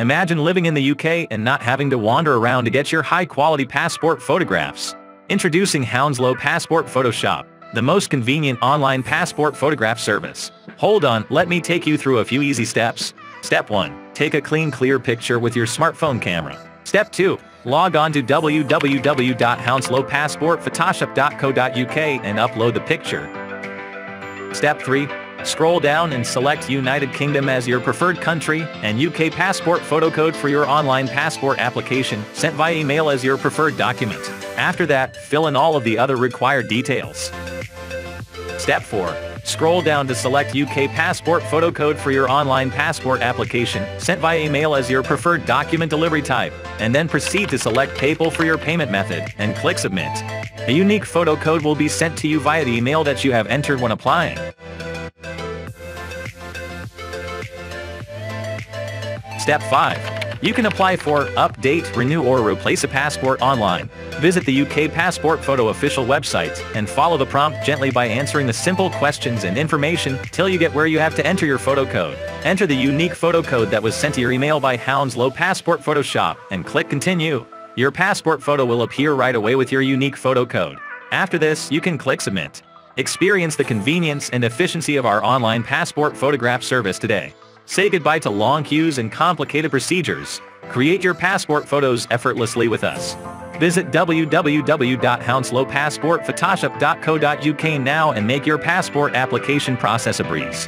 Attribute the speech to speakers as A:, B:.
A: Imagine living in the UK and not having to wander around to get your high-quality passport photographs. Introducing Hounslow Passport Photoshop, the most convenient online passport photograph service. Hold on, let me take you through a few easy steps. Step 1. Take a clean clear picture with your smartphone camera. Step 2. Log on to www.hounslowpassportphotoshop.co.uk and upload the picture. Step 3. Scroll down and select United Kingdom as your preferred country and UK passport photo code for your online passport application sent via email as your preferred document. After that, fill in all of the other required details. Step 4. Scroll down to select UK passport photo code for your online passport application sent via email as your preferred document delivery type, and then proceed to select PayPal for your payment method and click Submit. A unique photo code will be sent to you via the email that you have entered when applying. Step 5. You can apply for, update, renew or replace a passport online. Visit the UK Passport Photo official website and follow the prompt gently by answering the simple questions and information till you get where you have to enter your photo code. Enter the unique photo code that was sent to your email by Hounslow Passport Photoshop and click Continue. Your passport photo will appear right away with your unique photo code. After this, you can click Submit. Experience the convenience and efficiency of our online passport photograph service today. Say goodbye to long queues and complicated procedures. Create your passport photos effortlessly with us. Visit www.hounslowpassportphotoshop.co.uk now and make your passport application process a breeze.